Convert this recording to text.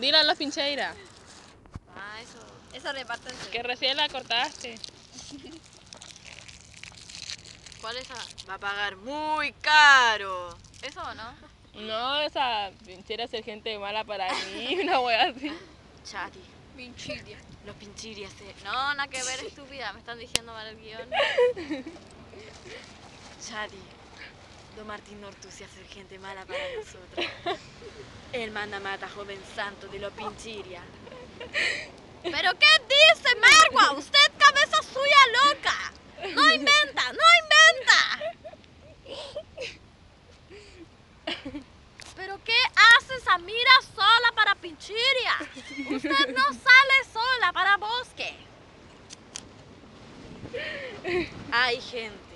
Dile a la pincheira, Ah, eso. Eso repártense. que recién la cortaste. ¿Cuál es esa? Va a pagar muy caro. ¿Eso o no? No, esa pincheira es gente mala para mí, una wea así. Chati. Pinchiria. Los pinchirias. eh. No, nada que ver, estúpida. Me están diciendo mal el guion. Chati. Don Martín Nortusi hace gente mala para nosotros. Él manda mata joven santo de los pinchirias. ¿Pero qué dice, Margua? Usted cabeza suya loca. No inventa, no inventa. ¿Pero qué hace Samira sola para Pinchiria? Usted no sale sola para bosque. Hay gente